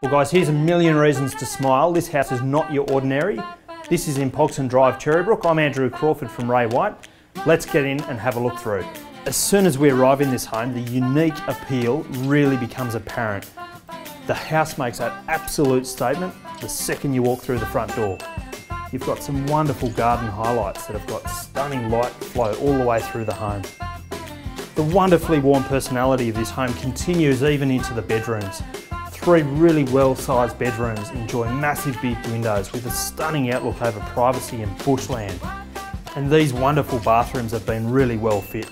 Well guys, here's a million reasons to smile. This house is not your ordinary. This is in Pogson Drive, Cherrybrook. I'm Andrew Crawford from Ray White. Let's get in and have a look through. As soon as we arrive in this home, the unique appeal really becomes apparent. The house makes an absolute statement the second you walk through the front door. You've got some wonderful garden highlights that have got stunning light flow all the way through the home. The wonderfully warm personality of this home continues even into the bedrooms. Three really well-sized bedrooms enjoy massive big windows with a stunning outlook over privacy and bushland. And these wonderful bathrooms have been really well fit.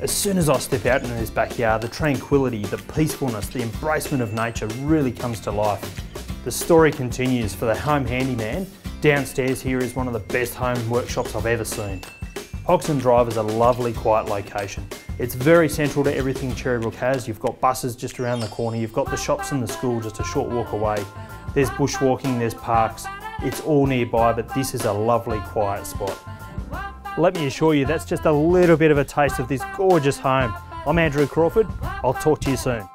As soon as I step out into this backyard, the tranquility, the peacefulness, the embracement of nature really comes to life. The story continues for the home handyman. Downstairs here is one of the best home workshops I've ever seen. Pogson Drive is a lovely quiet location. It's very central to everything Cherrybrook has. You've got buses just around the corner, you've got the shops and the school just a short walk away. There's bushwalking, there's parks, it's all nearby, but this is a lovely quiet spot. Let me assure you, that's just a little bit of a taste of this gorgeous home. I'm Andrew Crawford, I'll talk to you soon.